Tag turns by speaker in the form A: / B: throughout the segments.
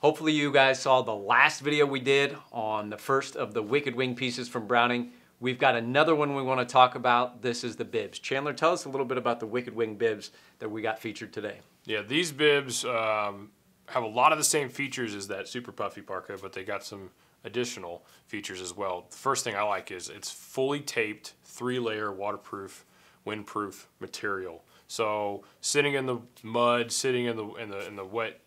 A: Hopefully you guys saw the last video we did on the first of the Wicked Wing pieces from Browning. We've got another one we want to talk about. This is the bibs. Chandler, tell us a little bit about the Wicked Wing bibs that we got featured today.
B: Yeah, these bibs um, have a lot of the same features as that Super Puffy parka, but they got some additional features as well. The first thing I like is it's fully taped, three-layer waterproof, windproof material. So sitting in the mud, sitting in the in the in the wet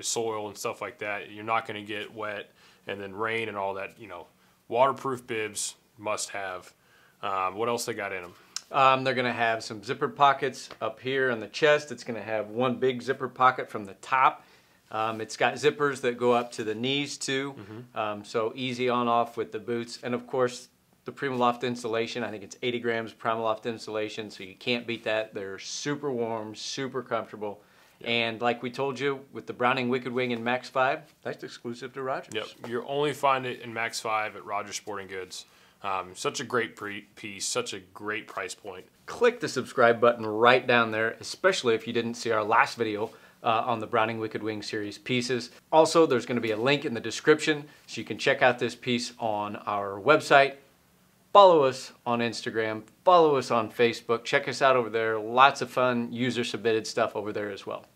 B: soil and stuff like that, you're not going to get wet, and then rain and all that. You know, waterproof bibs must have. Um, what else they got in them?
A: Um, they're going to have some zipper pockets up here on the chest. It's going to have one big zipper pocket from the top. Um, it's got zippers that go up to the knees too, mm-hmm. um, so easy on off with the boots. And of course, the Primaloft insulation. I think it's 80 grams Primaloft insulation, so you can't beat that. They're super warm, super comfortable. And like we told you, with the Browning Wicked Wing in Max 5, that's exclusive to Rogers.
B: Yep, you only find it in Max 5 at Rogers Sporting Goods. Um, such a great piece, such a great price point.
A: Click the subscribe button right down there, especially if you didn't see our last video uh, on the Browning Wicked Wing series pieces. Also, there's going to be a link in the description so you can check out this piece on our website. Follow us on Instagram, follow us on Facebook, check us out over there. Lots of fun user submitted stuff over there as well.